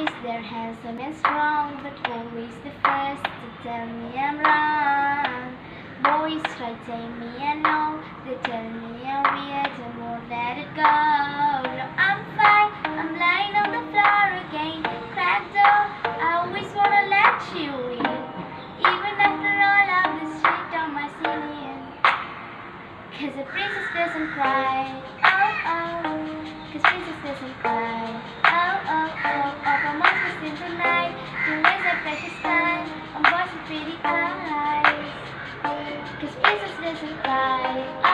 always there handsome and strong But always the first to tell me I'm wrong. Boys try to tame me and no, They tell me I'm weird and won't let it go. No, I'm fine, I'm lying on the floor again Cracked door, I always wanna let you in. Even after all of this shit on my ceiling Cause a princess doesn't cry. Bye.